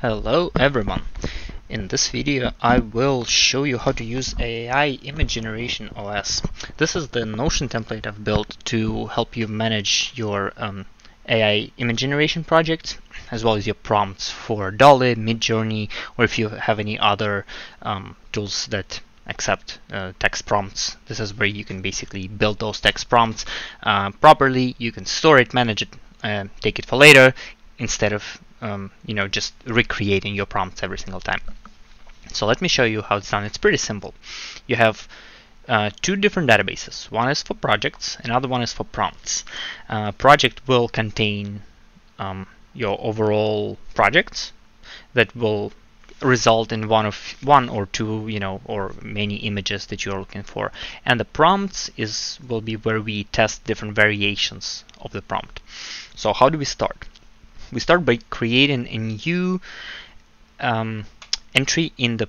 Hello everyone! In this video I will show you how to use AI Image Generation OS. This is the Notion template I've built to help you manage your um, AI image generation projects as well as your prompts for DALL-E, Midjourney, or if you have any other um, tools that accept uh, text prompts. This is where you can basically build those text prompts uh, properly. You can store it, manage it, uh, take it for later instead of um, you know just recreating your prompts every single time. So let me show you how it's done. It's pretty simple. You have uh, two different databases. One is for projects, another one is for prompts. Uh, project will contain um, your overall projects that will result in one of one or two you know or many images that you're looking for and the prompts is will be where we test different variations of the prompt so how do we start we start by creating a new um, entry in the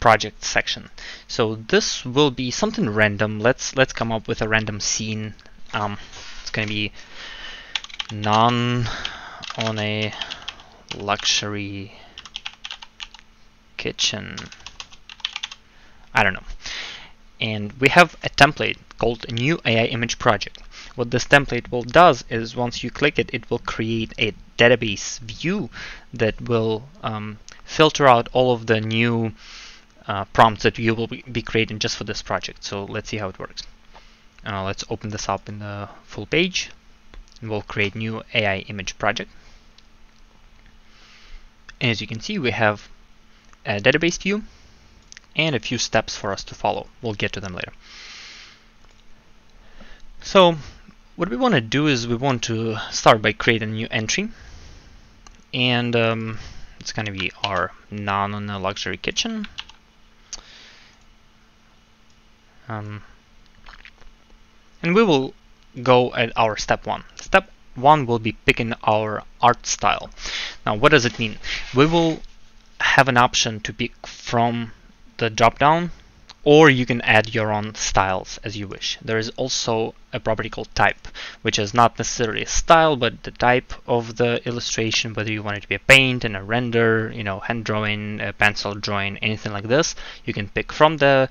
project section. So this will be something random. Let's let's come up with a random scene. Um, it's going to be nun on a luxury kitchen. I don't know. And we have a template called new AI image project. What this template will does is once you click it, it will create a database view that will um, filter out all of the new uh, prompts that you will be creating just for this project. So let's see how it works. Uh, let's open this up in the full page and we'll create new AI image project. And as you can see, we have a database view and a few steps for us to follow. We'll get to them later. So what we want to do is we want to start by creating a new entry. And um, it's going to be our non-luxury kitchen. Um, and we will go at our step one. Step one will be picking our art style. Now what does it mean? We will have an option to pick from the drop down or you can add your own styles as you wish. There is also a property called type, which is not necessarily a style, but the type of the illustration, whether you want it to be a paint and a render, you know, hand drawing, a pencil drawing, anything like this, you can pick from the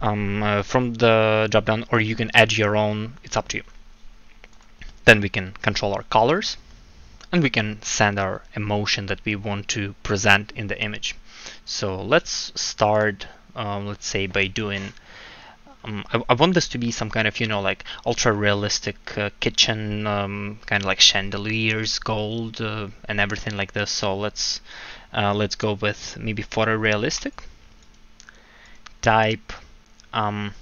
um, uh, from the drop down, or you can add your own. It's up to you. Then we can control our colors, and we can send our emotion that we want to present in the image. So let's start um, let's say by doing um, I, I, want this to be some kind of you know like ultra realistic uh, kitchen um, kind of like chandeliers gold uh, and everything like this. So let's uh, let's go with maybe photorealistic type um,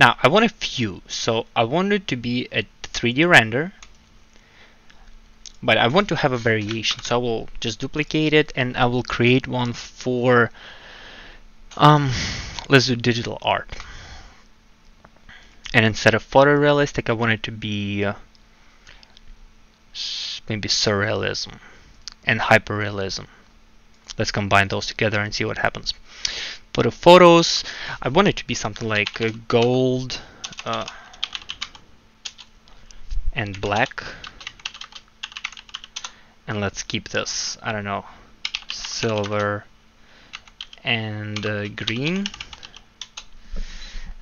now I want a few. So I want it to be a 3d render but I want to have a variation. So I will just duplicate it and I will create one for um, let's do digital art. And instead of photorealistic, I want it to be uh, maybe surrealism and hyperrealism. Let's combine those together and see what happens. For the photos, I want it to be something like uh, gold uh, and black. And let's keep this, I don't know, silver and uh, green.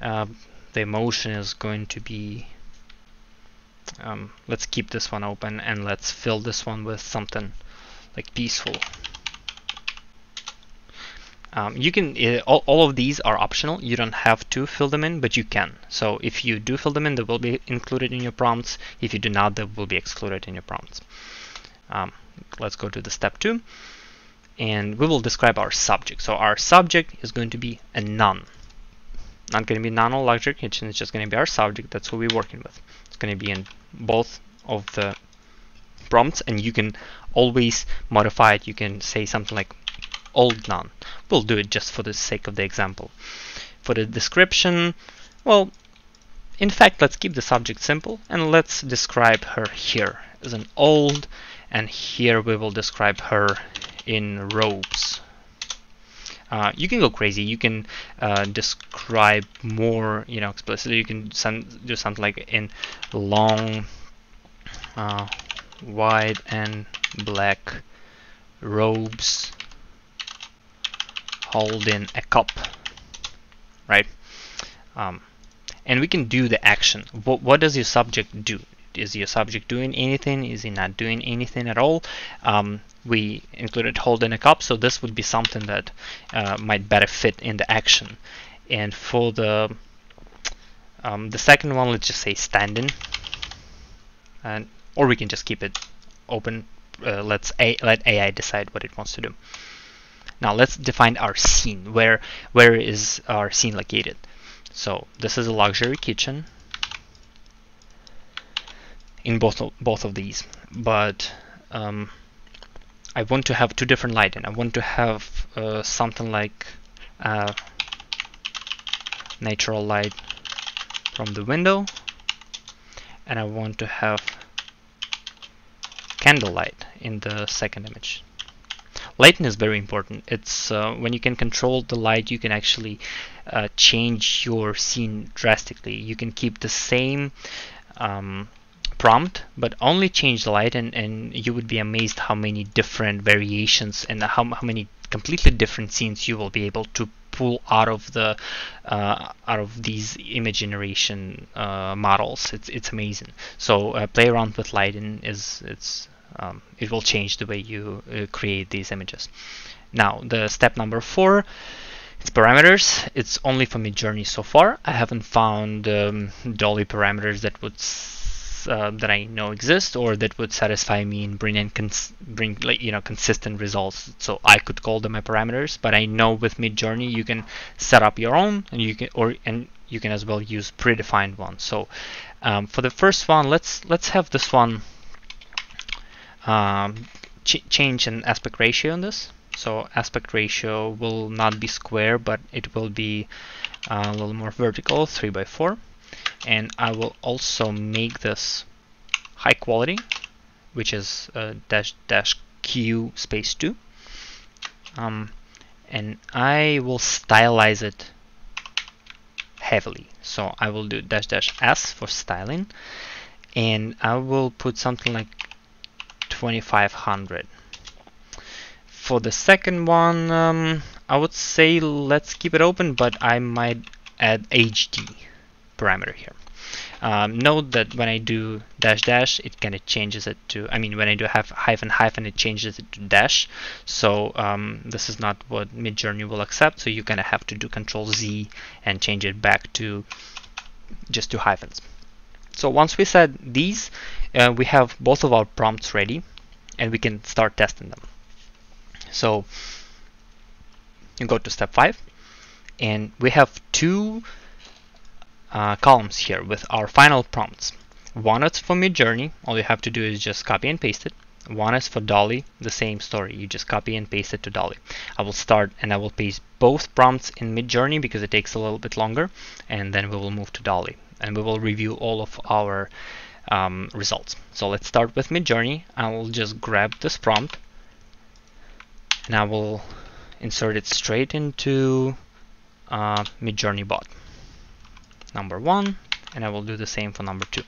Uh, the emotion is going to be um, let's keep this one open and let's fill this one with something like peaceful. Um, you can uh, all, all of these are optional. You don't have to fill them in but you can. So if you do fill them in they will be included in your prompts. If you do not they will be excluded in your prompts. Um, let's go to the step two and we will describe our subject. So our subject is going to be a nun. Not going to be nun on luxury kitchen, it's just going to be our subject. That's what we're working with. It's going to be in both of the prompts and you can always modify it. You can say something like old nun. We'll do it just for the sake of the example. For the description, well, in fact, let's keep the subject simple and let's describe her here as an old and here we will describe her in robes. Uh, you can go crazy. You can uh, describe more, you know, explicitly. You can send, do something like in long, uh, white and black robes holding a cup, right? Um, and we can do the action. What, what does your subject do? Is your subject doing anything? Is he not doing anything at all? Um, we included holding a cup, so this would be something that uh, might better fit in the action. And for the um, the second one, let's just say standing, and or we can just keep it open. Uh, let's a let AI decide what it wants to do. Now let's define our scene. Where where is our scene located? So this is a luxury kitchen in both of, both of these, but um, I want to have two different lighting. I want to have uh, something like uh, natural light from the window, and I want to have candlelight in the second image. Lighting is very important. It's uh, when you can control the light, you can actually uh, change your scene drastically. You can keep the same um, prompt, but only change the light, and, and you would be amazed how many different variations and how, how many completely different scenes you will be able to pull out of the uh, out of these image generation uh, models. It's it's amazing. So uh, play around with lighting is it's um, it will change the way you uh, create these images. Now the step number four. It's parameters. It's only for Midjourney so far. I haven't found um, DALL-E parameters that would uh, that I know exist or that would satisfy me and bring in bring like you know consistent results. So I could call them my parameters, but I know with Midjourney you can set up your own and you can or and you can as well use predefined ones. So um, for the first one, let's let's have this one um, ch change an aspect ratio on this. So aspect ratio will not be square, but it will be uh, a little more vertical, 3 by 4 and I will also make this high quality which is uh, dash dash q space 2 um, and I will stylize it heavily. So I will do dash dash s for styling. And I will put something like 2500 for the second one um, I would say let's keep it open but I might add HD parameter here. Um, note that when I do dash dash, it kind of changes it to, I mean, when I do have hyphen hyphen, it changes it to dash. So um, this is not what Midjourney will accept. So you kind of have to do Control Z and change it back to just two hyphens. So once we set these, uh, we have both of our prompts ready and we can start testing them. So you go to step five and we have two uh, columns here with our final prompts. One is for Midjourney, all you have to do is just copy and paste it. One is for DALL-E, the same story, you just copy and paste it to DALL-E. I will start and I will paste both prompts in Midjourney because it takes a little bit longer, and then we will move to DALL-E and we will review all of our um, results. So let's start with Midjourney. I will just grab this prompt and I will insert it straight into uh, Midjourney bot number one and I will do the same for number two.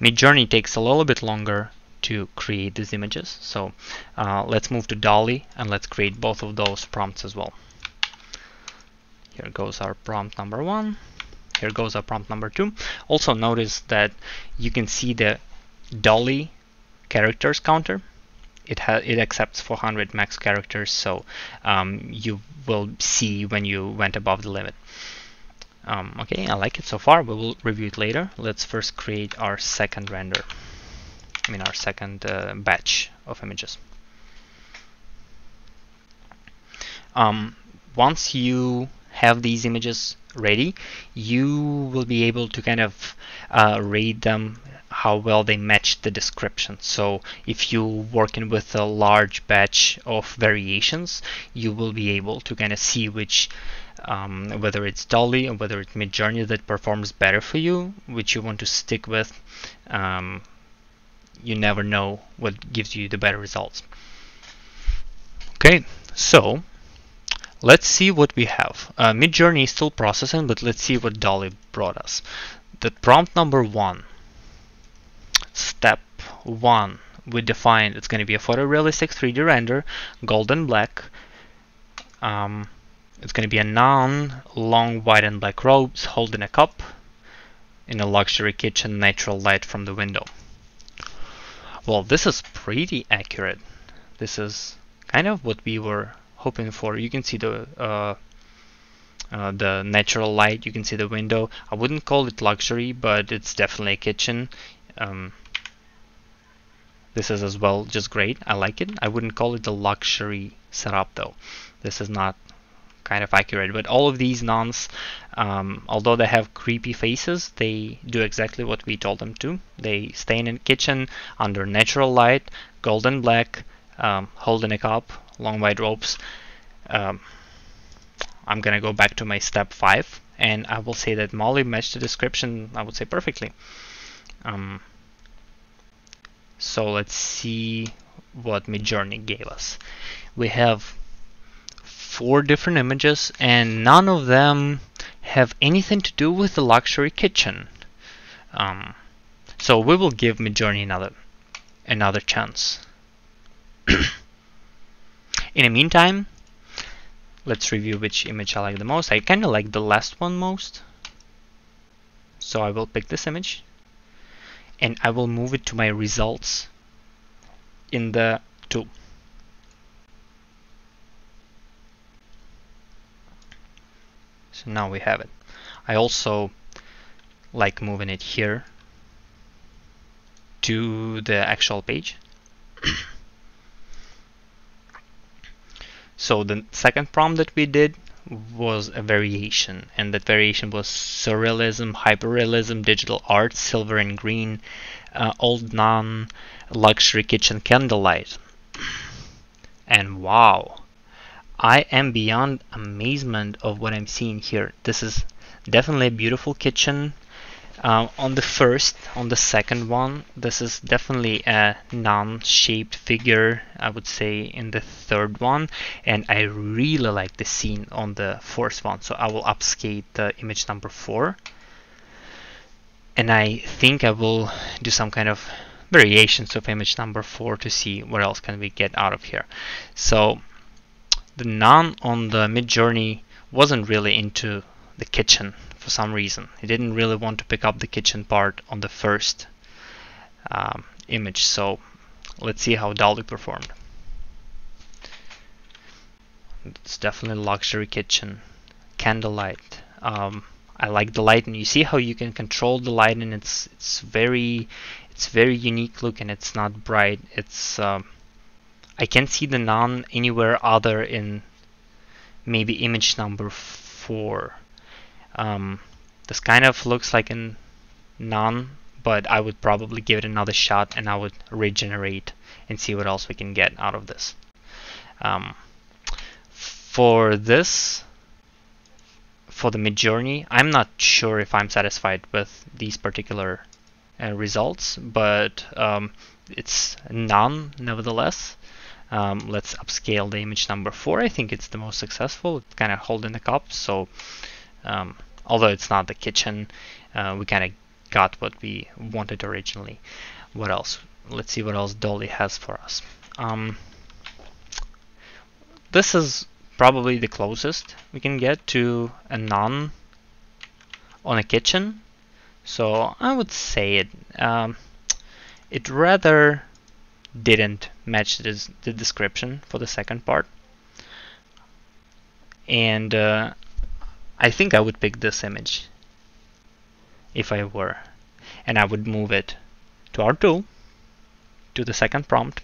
Midjourney takes a little bit longer to create these images so uh, let's move to DALL-E and let's create both of those prompts as well. Here goes our prompt number one here goes our prompt number two. Also notice that you can see the DALL-E characters counter it has it accepts 400 max characters so um, you will see when you went above the limit um, okay, I like it so far. We will review it later. Let's first create our second render. I mean our second uh, batch of images. Um, once you have these images ready, you will be able to kind of uh, rate them how well they match the description. So if you're working with a large batch of variations, you will be able to kind of see which um, whether it's DALL-E or whether it's Midjourney that performs better for you, which you want to stick with. Um, you never know what gives you the better results. Okay, so let's see what we have. Uh, Midjourney is still processing, but let's see what DALL-E brought us. The prompt number one, step one, we defined it's going to be a photorealistic 3D render, golden black. Um, it's going to be a non long white and black robes holding a cup in a luxury kitchen, natural light from the window. Well, this is pretty accurate. This is kind of what we were hoping for. You can see the uh, uh, the natural light. You can see the window. I wouldn't call it luxury, but it's definitely a kitchen. Um, this is as well just great. I like it. I wouldn't call it a luxury setup though. This is not kind of accurate. But all of these nons, um, although they have creepy faces, they do exactly what we told them to. They stay in a kitchen under natural light, golden black, um, holding a cup, long white ropes. Um, I'm gonna go back to my step five, and I will say that DALL-E matched the description. I would say perfectly. Um, so let's see what Midjourney gave us. We have four different images and none of them have anything to do with the luxury kitchen. Um, so we will give Midjourney another another chance. In the meantime, let's review which image I like the most. I kind of like the last one most. So I will pick this image and I will move it to my results in the tool. So now we have it. I also like moving it here to the actual page. so the second prompt that we did was a variation and that variation was surrealism, hyperrealism, digital art, silver and green, uh, old non luxury kitchen candlelight. And wow, I am beyond amazement of what I'm seeing here. This is definitely a beautiful kitchen. Uh, on the first, on the second one, this is definitely a non-shaped figure, I would say, in the third one. And I really like the scene on the fourth one. So I will upscale the image number four. And I think I will do some kind of variations of image number four to see what else can we get out of here. So the nun on the Midjourney wasn't really into the kitchen for some reason. He didn't really want to pick up the kitchen part on the first um, image. So let's see how DALL-E performed. It's definitely luxury kitchen, candlelight. Um, I like the lighting. You see how you can control the lighting. It's it's very it's very unique looking. It's not bright. It's um, I can't see the non anywhere other in maybe image number 4. Um, this kind of looks like a non, but I would probably give it another shot and I would regenerate and see what else we can get out of this. Um, for this, for the Midjourney, I'm not sure if I'm satisfied with these particular uh, results, but um, it's none nevertheless. Um, let's upscale the image number 4. I think it's the most successful. It's kind of holding the cup. So um, although it's not the kitchen, uh, we kind of got what we wanted originally. What else? Let's see what else DALL-E has for us. Um, this is probably the closest we can get to a non on a kitchen. So I would say it. Um, it rather didn't match the description for the second part. And uh, I think I would pick this image if I were. And I would move it to our tool, to the second prompt.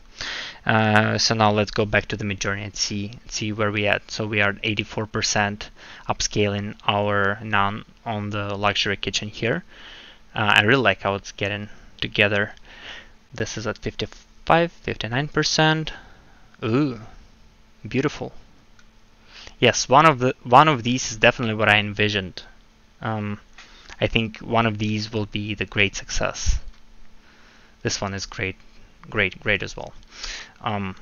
Uh, so now let's go back to the Midjourney and see see where we at. So we are at 84% upscaling our non on the luxury kitchen here. Uh, I really like how it's getting together. This is at 55 5, 59%. Ooh, beautiful. Yes, one of the one of these is definitely what I envisioned. Um, I think one of these will be the great success. This one is great, great, great as well. Um,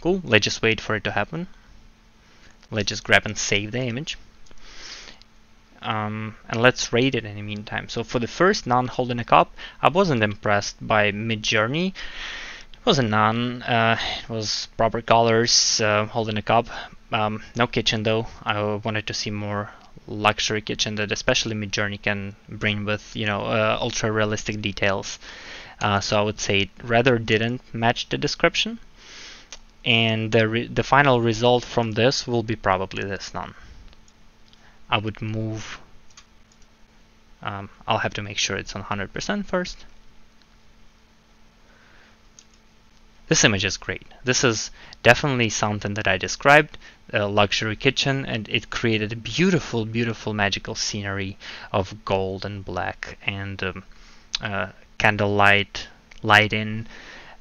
cool. Let's just wait for it to happen. Let's just grab and save the image. Um, and let's rate it in the meantime. So for the first non holding a cup, I wasn't impressed by Midjourney was a nun. Uh, it was proper colors, uh, holding a cup. Um, no kitchen though. I wanted to see more luxury kitchen that especially Midjourney can bring with you know uh, ultra realistic details. Uh, so I would say it rather didn't match the description. And the the final result from this will be probably this nun. I would move. Um, I'll have to make sure it's on 100% first. This image is great. This is definitely something that I described, a luxury kitchen, and it created a beautiful, beautiful magical scenery of gold and black and um, uh, candlelight lighting.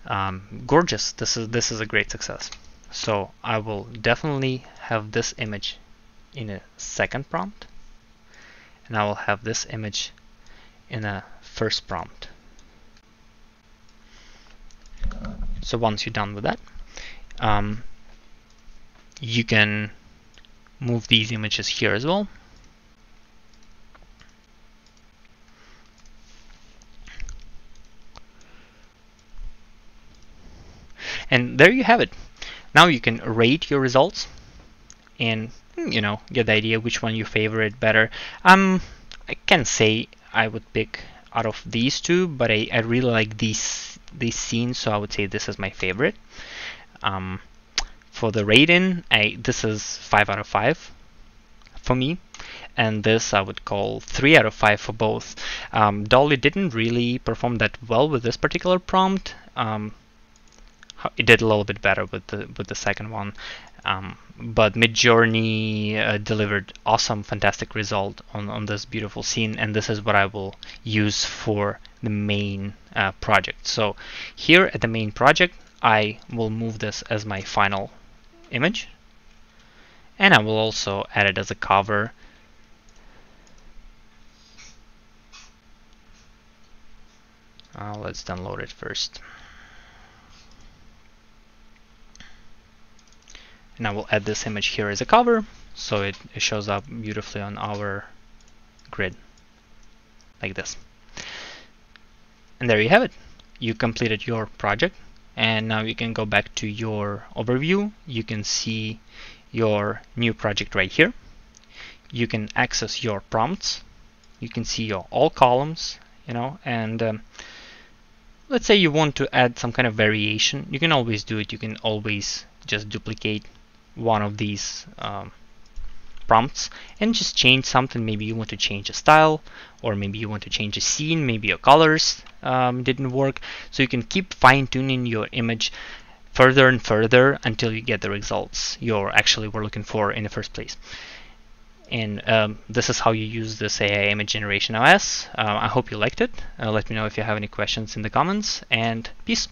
Um, gorgeous. This is this is a great success. So I will definitely have this image in a second prompt, and I will have this image in a first prompt. So once you're done with that, um, you can move these images here as well. And there you have it. Now you can rate your results and you know get the idea which one you favorite better. Um, I can say I would pick out of these two, but I, I really like these this scene, so I would say this is my favorite. Um, for the rating, I, this is 5 out of 5 for me, and this I would call 3 out of 5 for both. Um, DALL-E didn't really perform that well with this particular prompt. Um, it did a little bit better with the with the second one, um, but Midjourney uh, delivered awesome, fantastic result on, on this beautiful scene, and this is what I will use for the main uh, project. So here at the main project, I will move this as my final image, and I will also add it as a cover. Uh, let's download it first. and I will add this image here as a cover so it, it shows up beautifully on our grid like this and there you have it. You completed your project and now you can go back to your overview. You can see your new project right here. You can access your prompts. You can see your all columns you know and um, let's say you want to add some kind of variation. You can always do it. You can always just duplicate one of these um, prompts and just change something. Maybe you want to change a style, or maybe you want to change a scene, maybe your colors um, didn't work. So you can keep fine tuning your image further and further until you get the results you're actually were looking for in the first place. And um, this is how you use this AI image generation OS. Uh, I hope you liked it. Uh, let me know if you have any questions in the comments, and peace.